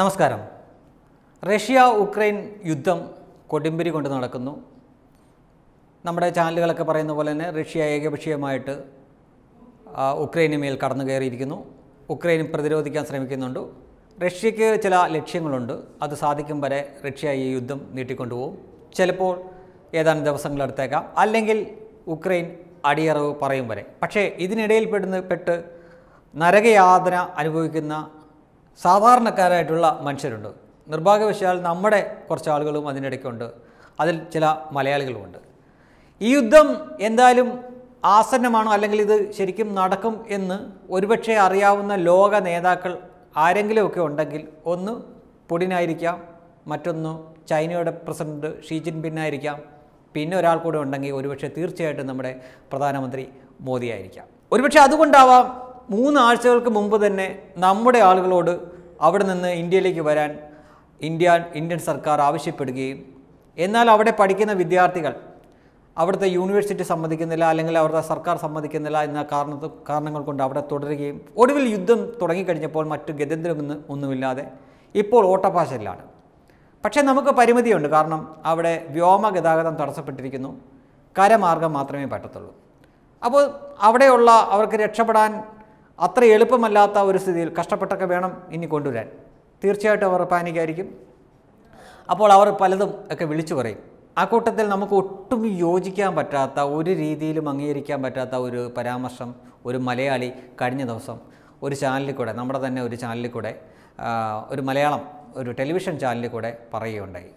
നമസ്കാരം. Russia Ukraine യുദ്ധം കൊടുമ്പിരി കൊണ്ട് നടക്കുന്നു. നമ്മുടെ ചാനലുകളൊക്കെ പറയുന്ന പോലെ തന്നെ റഷ്യ ഏകപക്ഷീയമായിട്ട് ഉക്രൈന് മേൽ കടന്നു കയറിയിരിക്കുന്നു. ഉക്രൈൻ പ്രതിരോധിക്കാൻ ശ്രമിക്കുന്നുണ്ട്. റഷ്യക്ക് ചില ലക്ഷ്യങ്ങളുണ്ട്. അത് സാധിക്കും വരെ റഷ്യ ഈ യുദ്ധം നീട്ടിക്കൊണ്ടുപോകും. ചിലപ്പോൾ ഏതാനും ദിവസങ്ങളെടുത്തേക്കാം അല്ലെങ്കിൽ ഉക്രൈൻ അടിയറവ് പറയും വരെ. പക്ഷേ ഇതിനിടയിൽ പെടുന്ന പെട്ട് നരകയാതന അനുഭവിക്കുന്ന സാധാരണക്കാരായിട്ടുള്ള മനുഷ്യരുണ്ട്. നിർഭാഗ്യവശാൽ നമ്മുടെ കുറച്ച് ആളുകളും അതിനിടയ്ക്കുണ്ട്. അതിൽ ചില മലയാളികളുമുണ്ട്. ഈ യുദ്ധം എന്തായാലും ആസന്നമാണോ? അല്ലെങ്കിൽ ഇത് ശരിക്കും നടക്കും എന്ന് ഒരുപക്ഷെ അറിയാവുന്ന ലോക നേതാക്കൾ ആരെങ്കിലുമൊക്കെ ഉണ്ടെങ്കിൽ ഒന്ന് പുടിനായിരിക്കാം. മറ്റൊന്ന് ചൈനയുടെ പ്രസിഡന്റ് ഷീ ജിൻപിൻ ആയിരിക്കാം. പിന്നെ ഒരാൾ കൂടെ ഉണ്ടെങ്കിൽ ഒരുപക്ഷെ തീർച്ചയായിട്ടും നമ്മുടെ പ്രധാനമന്ത്രി മോദിയായിരിക്കാം ഒരുപക്ഷെ അതുകൊണ്ടാവാം മൂന്ന് ആഴ്ചകൾക്ക് മുമ്പ് തന്നെ നമ്മുടെ ആളുകളോട് അവിടെ നിന്ന് ഇന്ത്യയിലേക്ക് വരാൻ ഇന്ത്യ ഇന്ത്യൻ സർക്കാർ ആവശ്യപ്പെടുകയും എന്നാൽ അവിടെ പഠിക്കുന്ന വിദ്യാർത്ഥികൾ അവിടുത്തെ യൂണിവേഴ്സിറ്റി സമ്മതിക്കുന്നില്ല അല്ലെങ്കിൽ അവിടുത്തെ സർക്കാർ സമ്മതിക്കുന്നില്ല എന്ന കാരണത്ത് കാരണങ്ങൾ കൊണ്ട് അവിടെ തുടരുകയും ഒടുവിൽ യുദ്ധം തുടങ്ങിക്കഴിഞ്ഞപ്പോൾ മറ്റു ഗതന്ത്രമെന്ന് ഒന്നുമില്ലാതെ ഇപ്പോൾ ഓട്ടപ്പാശലിലാണ്. പക്ഷേ നമുക്ക് പരിമിതിയുണ്ട് കാരണം അവിടെ വ്യോമ ഗതാഗതം തടസ്സപ്പെട്ടിരിക്കുന്നു കരമാർഗം മാത്രമേ പറ്റത്തുള്ളൂ. അപ്പോൾ അവിടെയുള്ള അവർക്ക് രക്ഷപ്പെടാൻ അത്ര എളുപ്പമല്ലാത്ത ഒരു സ്ഥിതിയിൽ കഷ്ടപ്പെട്ടൊക്കെ വേണം ഇനി കൊണ്ടുവരാൻ. തീർച്ചയായിട്ടും അവർ പാനിക്കായിരിക്കും. അപ്പോൾ അവർ പലതും ഒക്കെ വിളിച്ചു പറയും. ആ കൂട്ടത്തിൽ നമുക്ക് ഒട്ടും യോജിക്കാൻ പറ്റാത്ത ഒരു രീതിയിലും അംഗീകരിക്കാൻ പറ്റാത്ത ഒരു പരാമർശം ഒരു മലയാളി കഴിഞ്ഞ ദിവസം ഒരു ചാനലിൽ കൂടെ നമ്മുടെ തന്നെ ഒരു ചാനലിൽ കൂടെ ഒരു മലയാളം ഒരു ടെലിവിഷൻ ചാനലിൽ കൂടെ പറയുകയുണ്ടായി.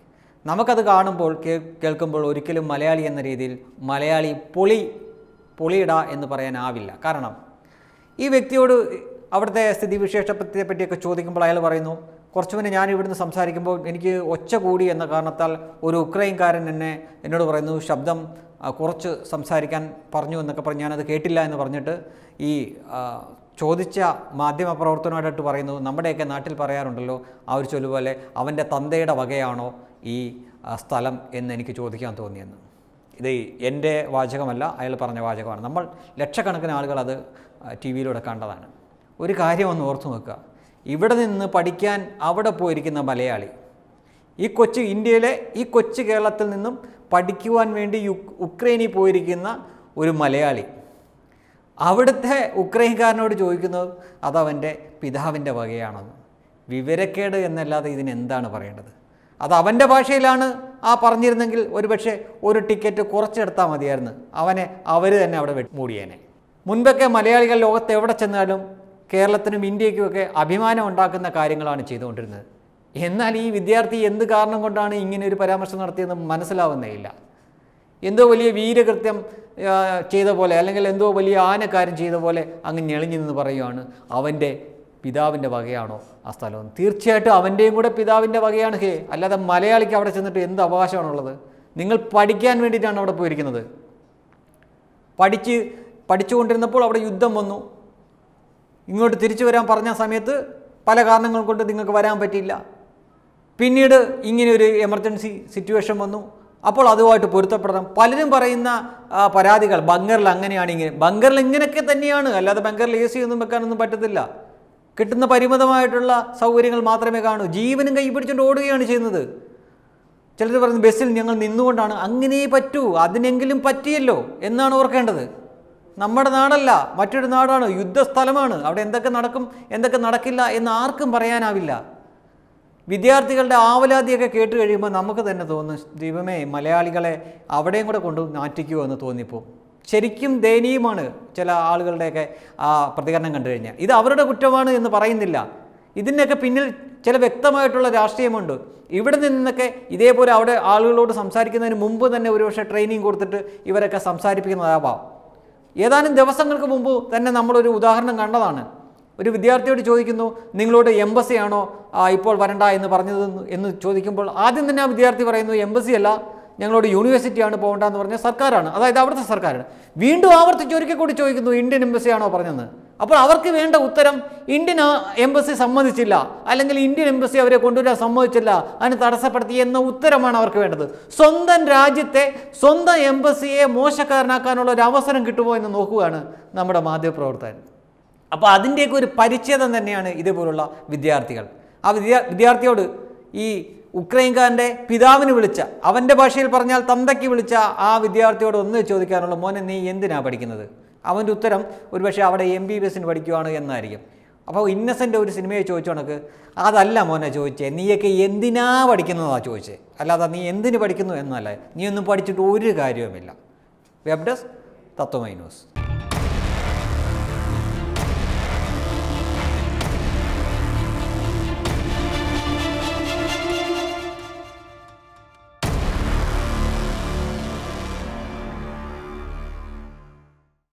നമുക്കത് കാണുമ്പോൾ കേൾക്കുമ്പോൾ ഒരിക്കലും മലയാളി എന്ന രീതിയിൽ മലയാളി പൊളി പൊളിയിട എന്ന് പറയാനാവില്ല. കാരണം ഈ വ്യക്തിയോട് അവിടുത്തെ സ്ഥിതിവിശേഷത്തെ പറ്റിയൊക്കെ ചോദിക്കുമ്പോൾ അയാൾ പറയുന്നു കുറച്ചു മുന്നേ ഞാൻ ഇവിടുന്ന് സംസാരിക്കുമ്പോൾ എനിക്ക് ഒച്ച കൂടി എന്ന കാരണത്താൽ ഒരു ഉക്രൈൻകാരൻ എന്നെ എന്നോട് പറയുന്നു ശബ്ദം കുറച്ച് സംസാരിക്കാൻ പറഞ്ഞു എന്നൊക്കെ പറഞ്ഞ് ഞാനത് കേട്ടില്ല എന്ന് പറഞ്ഞിട്ട് ഈ ചോദിച്ച മാധ്യമ പ്രവർത്തനമായിട്ട് പറയുന്നു നമ്മുടെയൊക്കെ നാട്ടിൽ പറയാറുണ്ടല്ലോ ആ ഒരു ചൊല്ലുപോലെ അവന്റെ തന്തയുടെ വകയാണോ ഈ സ്ഥലം എന്ന് എനിക്ക് ചോദിക്കാൻ തോന്നിയെന്ന്. ഇത് എന്റെ വാചകമല്ല അയാൾ പറഞ്ഞ വാചകമാണ്. നമ്മൾ ലക്ഷക്കണക്കിന് ആളുകൾ അത് ടി വിയിലൂടെ കണ്ടതാണ്. ഒരു കാര്യം ഒന്ന് ഓർത്തു നോക്കുക. ഇവിടെ നിന്ന് പഠിക്കാൻ അവിടെ പോയിരിക്കുന്ന മലയാളി ഈ കൊച്ചു ഇന്ത്യയിലെ ഈ കൊച്ചു കേരളത്തിൽ നിന്നും പഠിക്കുവാൻ വേണ്ടി ഉക്രൈനിൽ പോയിരിക്കുന്ന ഒരു മലയാളി അവിടുത്തെ ഉക്രൈൻകാരനോട് ചോദിക്കുന്നത് അതവന്റെ പിതാവിന്റെ വകയാണെന്ന്. വിവരക്കേട് എന്നല്ലാതെ ഇതിനെന്താണ് പറയേണ്ടത്? അത് അവന്റെ ഭാഷയിലാണ് ആ പറഞ്ഞിരുന്നെങ്കിൽ ഒരുപക്ഷെ ഒരു ടിക്കറ്റ് കുറച്ചെടുത്താൽ മതിയായിരുന്നു. അവനെ അവർ തന്നെ അവിടെ മൂടിയേനെ. മുൻപൊക്കെ മലയാളികൾ ലോകത്ത് എവിടെ ചെന്നാലും കേരളത്തിനും ഇന്ത്യയ്ക്കുമൊക്കെ അഭിമാനം ഉണ്ടാക്കുന്ന കാര്യങ്ങളാണ് ചെയ്തുകൊണ്ടിരുന്നത്. എന്നാൽ ഈ വിദ്യാർത്ഥി എന്ത് കാരണം കൊണ്ടാണ് ഇങ്ങനെ ഒരു പരാമർശം നടത്തിയതെന്ന് മനസ്സിലാവുന്നേയില്ല എന്തോ വലിയ വീരകൃത്യം ചെയ്ത പോലെ അല്ലെങ്കിൽ എന്തോ വലിയ ആനക്കാര്യം ചെയ്ത പോലെ അങ്ങ് ഞെളിഞ്ഞു പറയുവാണ് അവന്റെ പിതാവിന്റെ വകയാണോ ആ സ്ഥലം? തീർച്ചയായിട്ടും അവന്റെയും കൂടെ പിതാവിന്റെ വകയാണ് ഹേ. അല്ലാതെ മലയാളിക്ക് അവിടെ ചെന്നിട്ട് എന്ത് അവകാശമാണുള്ളത്? നിങ്ങൾ പഠിക്കാൻ വേണ്ടിയിട്ടാണ് അവിടെ പോയിരിക്കുന്നത്. പഠിച്ച് പഠിച്ചുകൊണ്ടിരുന്നപ്പോൾ അവിടെ യുദ്ധം വന്നു. ഇങ്ങോട്ട് തിരിച്ചു വരാൻ പറഞ്ഞ സമയത്ത് പല കാരണങ്ങൾ കൊണ്ട് നിങ്ങൾക്ക് വരാൻ പറ്റിയില്ല. പിന്നീട് ഇങ്ങനെ ഒരു എമർജൻസി സിറ്റുവേഷൻ വന്നു. അപ്പോൾ അതുമായിട്ട് പൊരുത്തപ്പെടണം. പലരും പറയുന്ന പരാതികൾ ബംഗറിൽ അങ്ങനെയാണ് ഇങ്ങനെ. ബങ്കറിൽ ഇങ്ങനെയൊക്കെ തന്നെയാണ്. അല്ലാതെ ബംഗറിൽ എ സി ഒന്നും വെക്കാനൊന്നും പറ്റത്തില്ല. കിട്ടുന്ന പരിമിതമായിട്ടുള്ള സൗകര്യങ്ങൾ മാത്രമേ കാണൂ. ജീവനും കൈ പിടിച്ചുകൊണ്ട് ഓടുകയാണ് ചെയ്യുന്നത്. ചിലർ പറയുന്നത് ബസ്സിൽ ഞങ്ങൾ നിന്നുകൊണ്ടാണ്. അങ്ങനെ പറ്റൂ. അതിനെങ്കിലും പറ്റിയല്ലോ എന്നാണ് ഓർക്കേണ്ടത്. നമ്മുടെ നാടല്ല മറ്റൊരു നാടാണ് യുദ്ധസ്ഥലമാണ്. അവിടെ എന്തൊക്കെ നടക്കും എന്തൊക്കെ നടക്കില്ല എന്ന് ആർക്കും പറയാനാവില്ല. വിദ്യാർത്ഥികളുടെ ആവലാതിയൊക്കെ കേട്ട് കഴിയുമ്പോൾ നമുക്ക് തന്നെ തോന്നും ദൈവമേ മലയാളികളെ അവിടെയും കൂടെ കൊണ്ട് നാറ്റിക്കുമോ എന്ന് തോന്നിപ്പോൾ ശരിക്കും ദയനീയമാണ് ചില ആളുകളുടെയൊക്കെ ആ പ്രതികരണം കണ്ടു കഴിഞ്ഞാൽ. ഇത് അവരുടെ കുറ്റമാണ് എന്ന് പറയുന്നില്ല. ഇതിന്റെയൊക്കെ പിന്നിൽ ചില വ്യക്തമായിട്ടുള്ള രാഷ്ട്രീയമുണ്ട്. ഇവിടെ നിന്നൊക്കെ ഇതേപോലെ അവിടെ ആളുകളോട് സംസാരിക്കുന്നതിന് മുമ്പ് തന്നെ ഒരുപക്ഷെ ട്രെയിനിങ് കൊടുത്തിട്ട് ഇവരൊക്കെ സംസാരിപ്പിക്കുന്നതാവാം. ഏതാനും ദിവസങ്ങൾക്ക് മുമ്പ് തന്നെ നമ്മളൊരു ഉദാഹരണം കണ്ടതാണ്. ഒരു വിദ്യാർത്ഥിയോട് ചോദിക്കുന്നു നിങ്ങളോട് എംബസിയാണോ ഇപ്പോൾ വരണ്ട എന്ന് പറഞ്ഞത് എന്ന് ചോദിക്കുമ്പോൾ ആദ്യം തന്നെ ആ വിദ്യാർത്ഥി പറയുന്നു എംബസി അല്ല. ഞങ്ങളോട് യൂണിവേഴ്സിറ്റിയാണ് പോകേണ്ടതെന്ന് പറഞ്ഞ സർക്കാരാണ്. അതായത് അവിടുത്തെ സർക്കാരാണ്. വീണ്ടും ആവർത്തിച്ച് ഒരിക്കൽ കൂടി ചോദിക്കുന്നു ഇന്ത്യൻ എംബസി ആണോ പറഞ്ഞതെന്ന് അപ്പോൾ അവർക്ക് വേണ്ട ഉത്തരം ഇന്ത്യൻ എംബസി സമ്മതിച്ചില്ല. അല്ലെങ്കിൽ ഇന്ത്യൻ എംബസി അവരെ കൊണ്ടുവരാൻ സമ്മതിച്ചില്ല അതിന് തടസ്സപ്പെടുത്തി എന്ന ഉത്തരമാണ് അവർക്ക് വേണ്ടത്. സ്വന്തം രാജ്യത്തെ സ്വന്തം എംബസിയെ മോശക്കാരനാക്കാനുള്ള ഒരു അവസരം കിട്ടുമോ എന്ന് നോക്കുകയാണ് നമ്മുടെ മാധ്യമപ്രവർത്തകൻ. അപ്പോൾ അതിന്റെയൊക്കെ ഒരു പരിച്ഛേദം തന്നെയാണ് ഇതേപോലുള്ള വിദ്യാർത്ഥികൾ. ആ വിദ്യാർത്ഥിയോട് ഈ ഉക്രൈൻകാരന്റെ പിതാവിന് വിളിച്ച അവന്റെ ഭാഷയിൽ പറഞ്ഞാൽ തന്തയ്ക്ക് വിളിച്ച ആ വിദ്യാർത്ഥിയോട് ഒന്ന് ചോദിക്കാനുള്ള മോനെ നീ എന്തിനാ പഠിക്കുന്നത്? അവന്റെ ഉത്തരം ഒരുപക്ഷെ അവിടെ എം ബി ബി എസിന് പഠിക്കുവാണ് എന്നായിരിക്കും. അപ്പോൾ ഇന്നസെന്റ് ഒരു സിനിമയെ ചോദിച്ചു കണക്ക് അതല്ല മോനെ ചോദിച്ചേ നീയൊക്കെ എന്തിനാ പഠിക്കുന്നതാ ചോദിച്ചേ? അല്ലാതെ നീ എന്തിന് പഠിക്കുന്നു? എന്നല്ല നീ ഒന്നും പഠിച്ചിട്ട് ഒരു കാര്യവുമില്ല. വെബ് ഡെസ്ക് തത്വമൈ ന്യൂസ്